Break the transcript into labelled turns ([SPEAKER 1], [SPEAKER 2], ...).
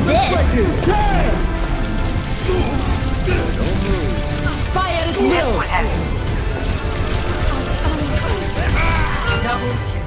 [SPEAKER 1] I'm Fire at will. Double kill.